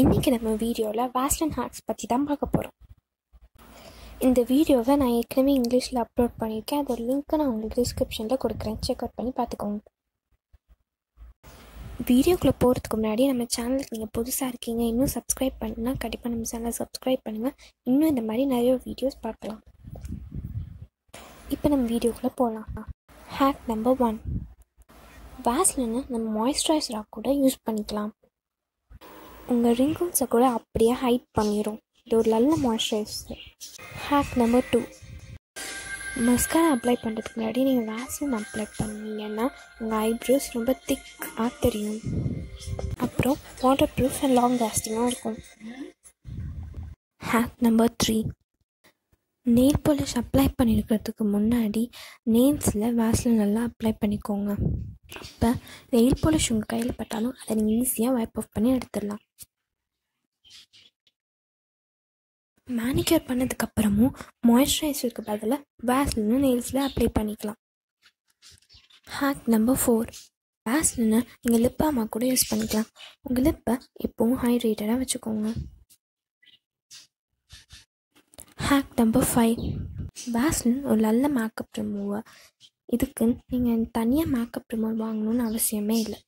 இன்றைக்கி நம்ம வீடியோவில் வாஸ்லின் ஹேக்ஸ் பற்றி தான் பார்க்க போகிறோம் இந்த வீடியோவை நான் ஏற்கனவே இங்கிலீஷில் அப்லோட் பண்ணியிருக்கேன். அதோட லிங்க்கை நான் உங்களுக்கு டிஸ்கிரிப்ஷனில் கொடுக்குறேன். செக் அவுட் பண்ணி பார்த்துக்கோங்க. வீடியோக்குள்ளே போகிறதுக்கு முன்னாடி நம்ம சேனலுக்கு நீங்கள் புதுசாக இருக்கீங்க இன்னும் சப்ஸ்கிரைப் பண்ணால் கண்டிப்பாக நம்ம சேனலை சப்ஸ்கிரைப் பண்ணுங்கள் இன்னும் இந்த மாதிரி நிறைய வீடியோஸ் பார்க்கலாம். இப்போ நம்ம வீடியோக்குள்ளே போகலாம் ஹேக் நம்பர் ஒன் வாஸ்லினை நம்ம மாய்ஸ்சரைசராக கூட யூஸ் பண்ணிக்கலாம். உங்கள் ரிங்கிள்ஸை கூட அப்படியே ஹைட் பண்ணிடும் இது ஒரு நல்ல moisturiser hack number two mascara apply பண்ணுறதுக்கு முன்னாடி நீங்கள் வேஸ்லின் அப்ளை பண்ணீங்கன்னா உங்கள் ஐப்ரோஸ் ரொம்ப திக்காக தெரியும். அப்புறம் வாட்டர் ப்ரூஃப் அண்ட் லாங் லாஸ்டிங்காக இருக்கும். Hack number three nail polish apply பண்ணியிருக்கிறதுக்கு முன்னாடி நெயில்ஸில் வேஸ்லின் நல்லா அப்ளை பண்ணிக்கோங்க. அப்போ நெயில் பாலிஷ் உங்கள் கையில் பட்டாலும் அதை நீங்கள் ஈஸியாக வைப் ஆஃப் பண்ணி எடுத்துடலாம். மேனிக்யூர் பண்ணதுக்கப்புறமும் மாய்ஸ்சரைசருக்கு பதிலாக வேஸ்லினை நெயில்ஸில் அப்ளை பண்ணிக்கலாம். ஹேக் நம்பர் ஃபோர் வேஸ்லினை நீங்கள் லிப் பாமாக கூட யூஸ் பண்ணிக்கலாம். உங்கள் லிப்பை எப்போவும் ஹைட்ரேட்டடாக வச்சுக்கோங்க. ஹேக் நம்பர் ஃபைவ் வேஸ்லின் ஒரு நல்ல மேக்கப் ரிமூவர் இதுக்கு நீங்கள் தனியாக மேக்கப் ரிமூவர் வாங்கணும்னு அவசியமே இல்லை.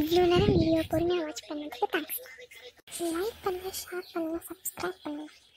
இவ்வளோ நேரம் வீடியோ பொறுமையாக வாட்ச் பண்ணதுக்கு தேங்க்ஸ் லைக் பண்ணுங்கள் ஷேர் பண்ணுங்கள் சப்ஸ்கிரைப் பண்ணுங்கள்